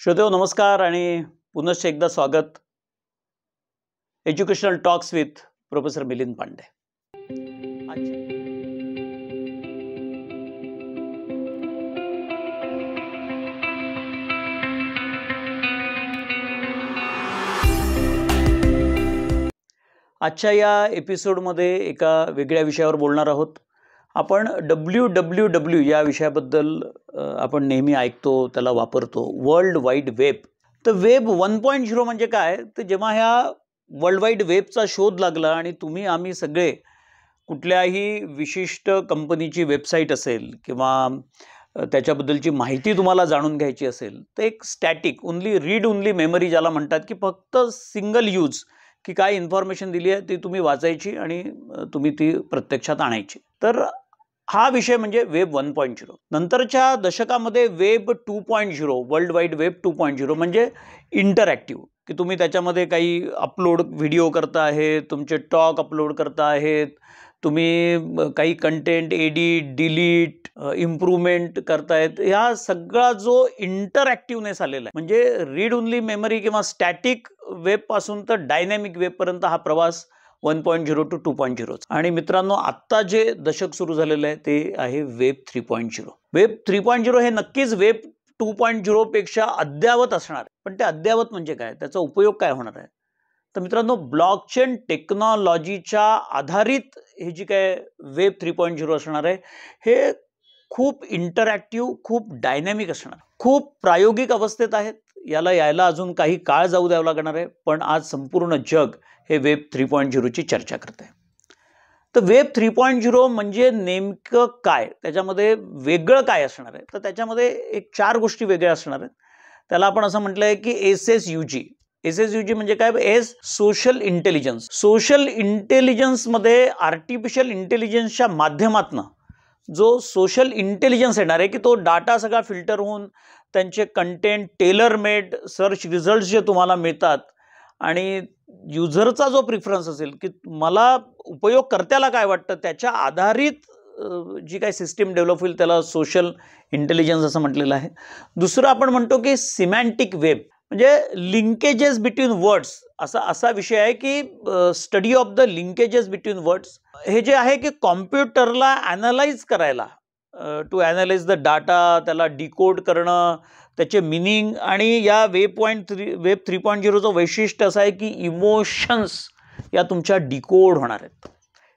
श्रोतेव नमस्कार आणि पुनश्च एकदा स्वागत. Educational talks with professor Milind Pande. आजच्या या एपिसोडमध्ये एका वेगळ्या विषयावर बोलणार आहोत. आपण डब्ल्यू डब्ल्यू डब्ल्यू या विषयाबद्दल आपण नेहमी ऐकतो त्याला वापरतो. World wide web. तर वेब वन पॉईंट झिरो म्हणजे काय? तर जेव्हा ह्या वर्ल्ड वाईड वेबचा शोध लागला आणि तुम्ही आम्ही सगळे कुठल्याही विशिष्ट कंपनीची वेबसाईट असेल किंवा त्याच्याबद्दलची माहिती तुम्हाला जाणून घ्यायची असेल तर एक static only read only memory ज्याला म्हणतात की फक्त सिंगल यूज की काय इन्फॉर्मेशन दिली आहे ती तुम्ही वाचायची आणि तुम्ही ती प्रत्यक्षात आणायची. तर हा विषय म्हणजे वेब वन पॉईंट झिरो नंतरच्या दशकामध्ये web two point zero world wide web two point zero म्हणजे इंटरॅक्टिव्ह की तुम्ही त्याच्यामध्ये काही अपलोड व्हिडिओ करता आहे तुमचे टॉक अपलोड करता आहेत तुम्ही काही कंटेंट एडिट डिलीट इम्प्रूव्हमेंट करतायत. ह्या सगळा जो इंटरॅक्टिव्हनेस आलेला आहे म्हणजे रीड ओनली मेमरी किंवा स्टॅटिक वेबपासून तर डायनॅमिक वेबपर्यंत हा प्रवास one point zero to two point zero. आणि मित्रांनो आत्ता जे दशक सुरू झालेलं आहे ते आहे web three point zero. Web three point zero हे नक्कीच वेब टू पॉईंट झिरोपेक्षा अद्यावत असणार पण ते अद्यावत म्हणजे काय? त्याचा उपयोग काय होणार आहे? तर मित्रांनो ब्लॉकचेन टेक्नॉलॉजीच्या आधारित हे जी काय वेब थ्री पॉईंट झिरो असणार आहे हे खूप इंटरॅक्टिव्ह खूप डायनॅमिक असणार. खूप प्रायोगिक अवस्थेत आहेत. याला यायला अजून काही काळ जाऊ द्यावं लागणार आहे पण आज संपूर्ण जग हे वेब थ्री पॉईंट झिरोची चर्चा करत आहे तर वेब थ्री पॉईंट झिरो म्हणजे नेमकं काय? त्याच्यामध्ये वेगळं काय असणार आहे? तर त्याच्यामध्ये एक चार गोष्टी वेगळ्या असणार आहेत. त्याला आपण असं म्हटलं आहे की S S U G. S S U G म्हणजे काय? S social intelligence. सोशल इंटेलिजन्समध्ये आर्टिफिशियल इंटेलिजन्सच्या माध्यमातनं जो सोशल इंटेलिजन्स येणार आहे की तो डाटा सगळा फिल्टर होऊन त्यांचे content tailor made search result जे तुम्हाला मिळतात आणि युजरचा जो प्रिफरन्स असेल की मला उपयोगकर्त्याला काय वाटतं त्याच्या आधारित जी काही सिस्टीम डेव्हलप होईल त्याला सोशल इंटेलिजन्स असं म्हटलेलं आहे. दुसरं आपण म्हणतो की सिमॅन्टिक वेब म्हणजे लिंकेजेस बिटवीन वर्ड्स असा असा विषय आहे की study of the linkages between words हे जे आहे की कॉम्प्युटरला ॲनालाइज करायला टू ॲनालाइज द डाटा त्याला डिकोड करणं त्याचे मिनिंग आणि या web point three web three point झिरोचं वैशिष्ट्य असं आहे की इमोशन्स या तुमच्या डिकोड होणार आहेत.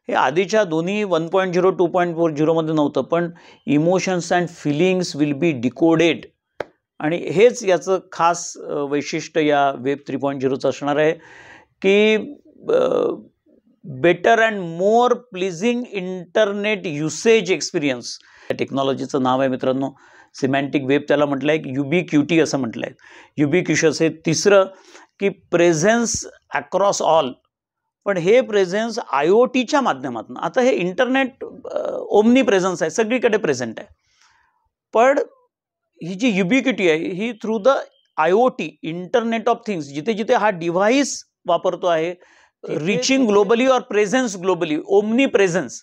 हे आधीच्या दोन्ही one point zero two point four झिरोमध्ये नव्हतं पण emotions and feelings will be decoded आणि हेच याचं खास वैशिष्ट्य या वेब थ्री पॉईंट झिरोचं असणार आहे की better and more pleasing internet usage experience. या टेक्नॉलॉजीचं नाव आहे मित्रांनो सिमॅन्टिक वेब. त्याला म्हटलं आहे की युबी क्युटी असं म्हटलं आहे युबी क्युशस हे तिसरं की प्रेझेन्स अक्रॉस ऑल. पण हे प्रेझेन्स आय ओ टीच्या माध्यमातून. आता हे इंटरनेट ओमनी प्रेझेन्स आहे सगळीकडे प्रेझेंट आहे. पण ही जी युबिक्युटी आहे ही through the I O T internet of things जिथे जिथे हा डिव्हाइस वापरतो आहे रिचिंग ग्लोबली और प्रेझेन्स ग्लोबली ओमनी प्रेझेन्स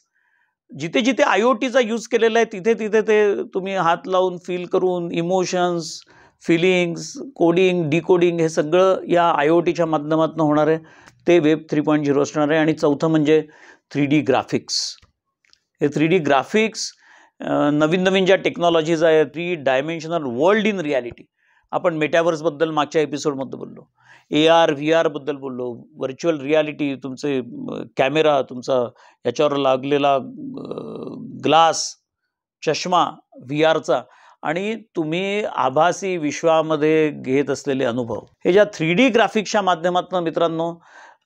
जिथे जिथे आय ओ टीचा यूज केलेला आहे तिथे तिथे ते तुम्ही हात लावून फील करून इमोशन्स फिलिंग्स कोडिंग डिकोडिंग हे सगळं या आय ओ टीच्या माध्यमातून होणार आहे. ते वेब थ्री पॉईंट झिरो असणार आहे. आणि चौथं म्हणजे थ्री डी ग्राफिक्स हे थ्री डी ग्राफिक्स नवीन नवीन ज्या टेक्नॉलॉजीज आहेत three dimensional world in reality आपण मेटॅवर्सबद्दल मागच्या एपिसोडमध्ये बोललो. ए आर व्ही आरबद्दल बोललो. व्हर्च्युअल रियालिटी तुमचे कॅमेरा तुमचा याच्यावर लागलेला ग्लास चष्मा व्ही आरचा आणि तुम्ही आभासी विश्वामध्ये घेत असलेले अनुभव. हे ज्या थ्री डी ग्राफिक्सच्या माध्यमातून मित्रांनो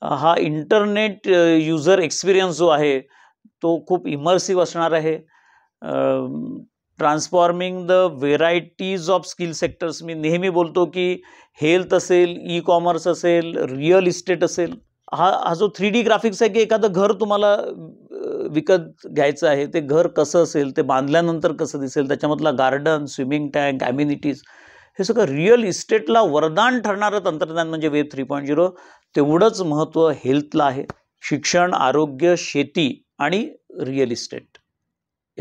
हा इंटरनेट युजर एक्सपिरियन्स जो आहे तो खूप इमर्सिव्ह असणार आहे. Transforming the varieties of skill sectors मी नेहमी बोलतो की हेल्थ असेल ई कॉमर्स असेल रिअल इस्टेट असेल हा हा जो थ्री डी ग्राफिक्स आहे की एखादं घर तुम्हाला विकत घ्यायचं आहे ते घर कसं असेल ते बांधल्यानंतर कसं दिसेल त्याच्यामधला गार्डन स्विमिंग टँक ॲम्युनिटीज हे सगळं रिअल इस्टेटला वरदान ठरणारं तंत्रज्ञान म्हणजे वेब थ्री पॉईंट झिरो तेवढंच महत्त्व हेल्थला आहे. शिक्षण आरोग्य शेती आणि रिअल इस्टेट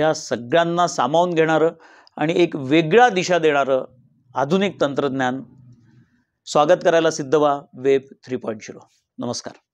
या सगळ्यांना सामावून घेणारं आणि एक वेगळा दिशा देणारं आधुनिक तंत्रज्ञान. स्वागत करायला सिद्ध व्हा वेब थ्री पॉईंट झिरो. नमस्कार.